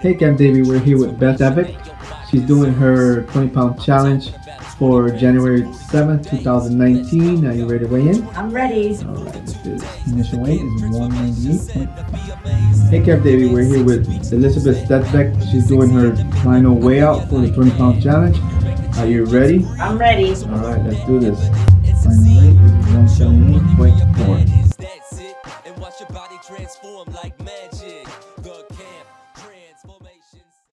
Hey Camp Davie, we're here with Beth Epic. She's doing her 20 pound challenge for January 7th, 2019. Are you ready to weigh in? I'm ready. Alright, let's do this. Initial weight is 198. Hey Camp Davie, we're here with Elizabeth Stadvec. She's doing her final weigh out for the 20 pound challenge. Are you ready? I'm ready. Alright, let's do this. body transform like magic. The